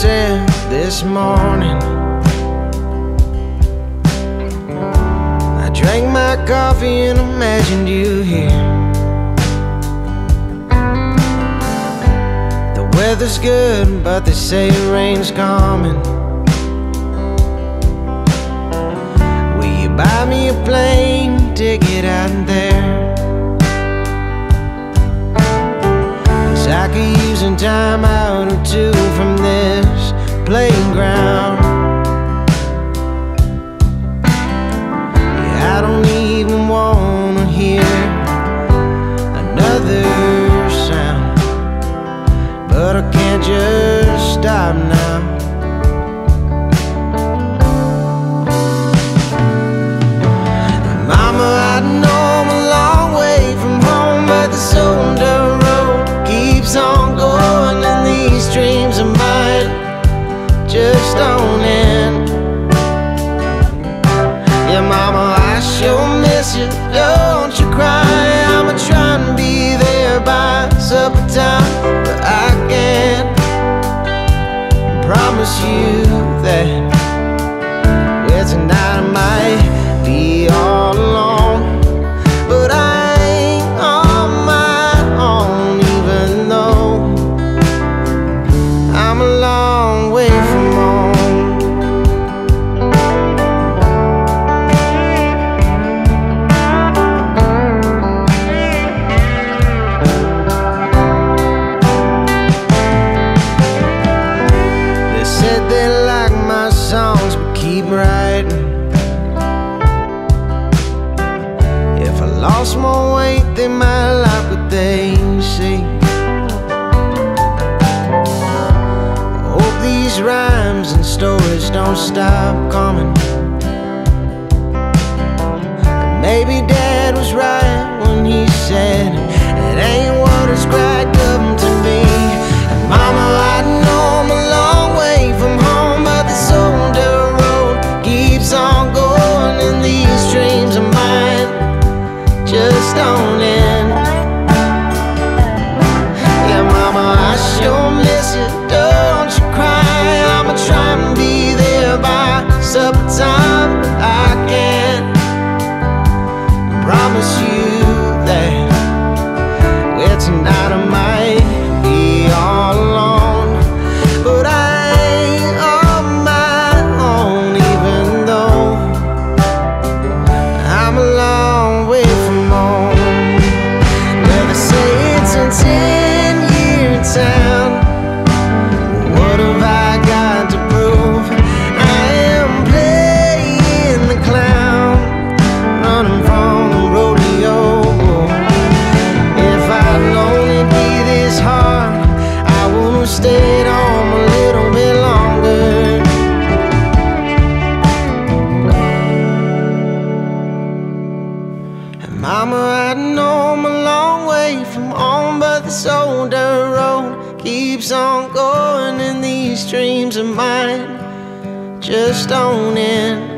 said this morning I drank my coffee and imagined you here The weather's good but they say rain's coming Will you buy me a plane ticket out there? Cause I could use some time out. stop now Rhymes and stories don't stop coming. Maybe dad was right when he said It ain't what it's cracked older road keeps on going, and these dreams of mine just don't end.